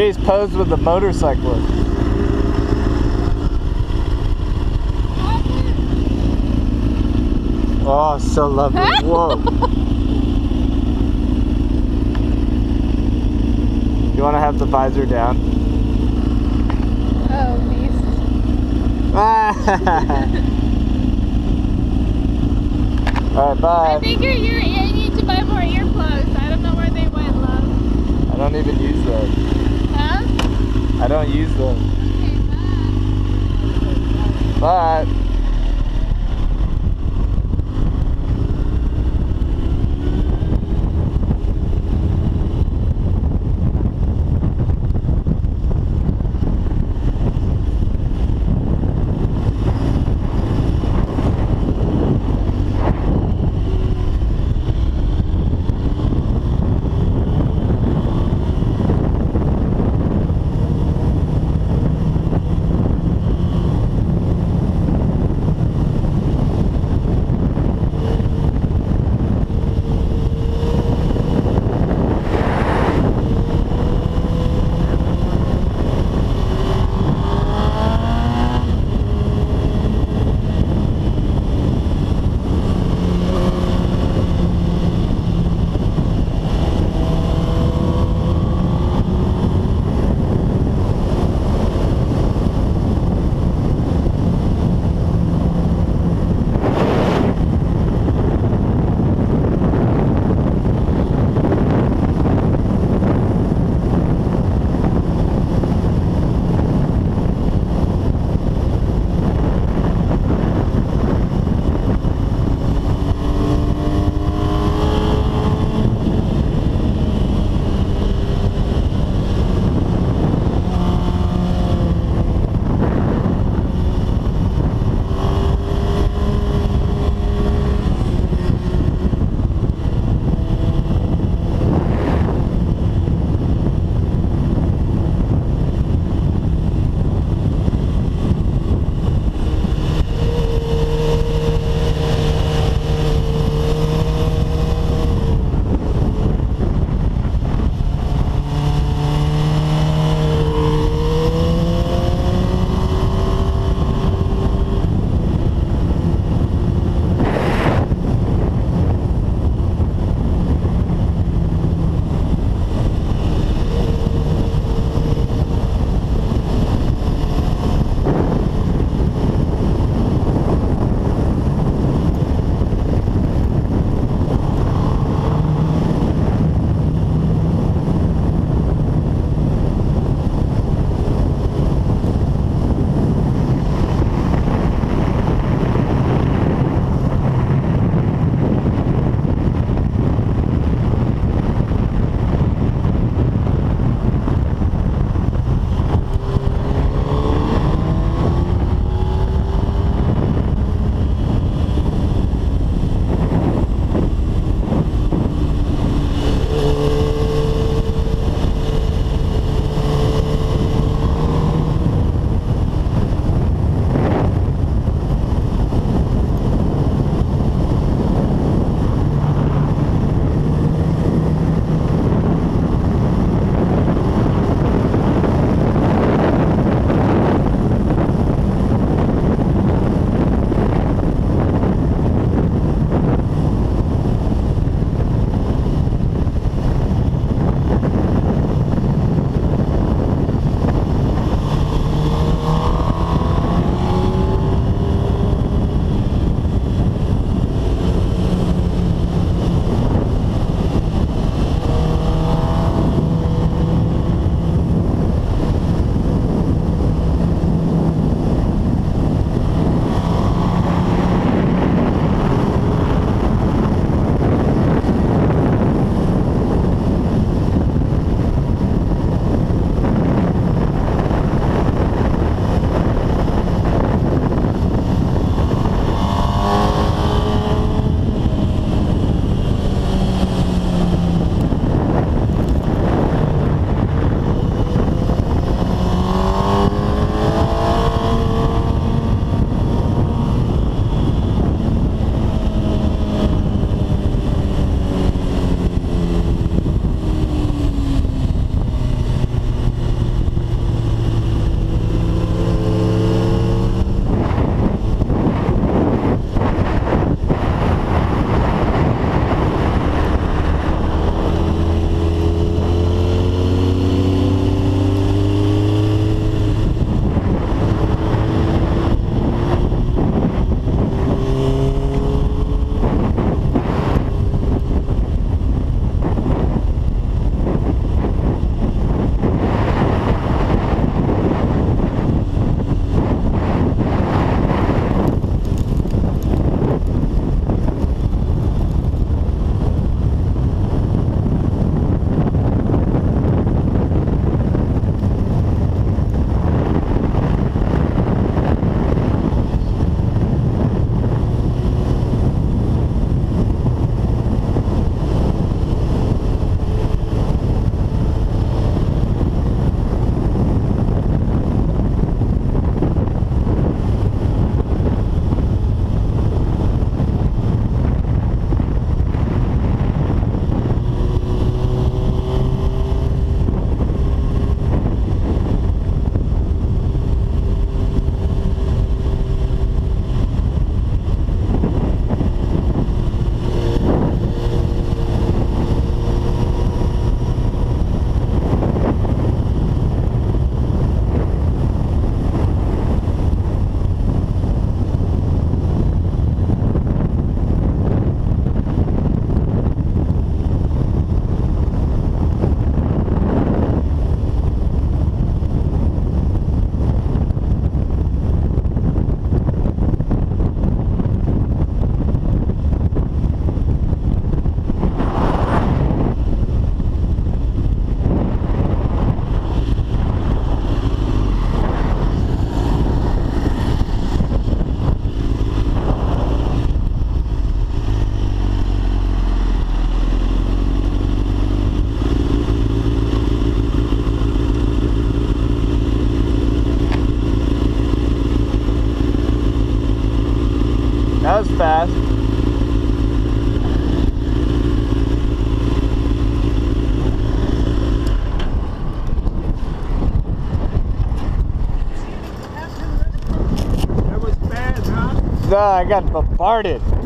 Today's posed with the motorcyclist. Oh, so lovely. Whoa. You want to have the visor down? Oh, beast. All right, bye. I think you need to buy more earplugs. I don't know where they went, love. I don't even use those. I don't use them. Okay, bye. Bye. I got bombarded.